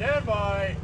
Stand by.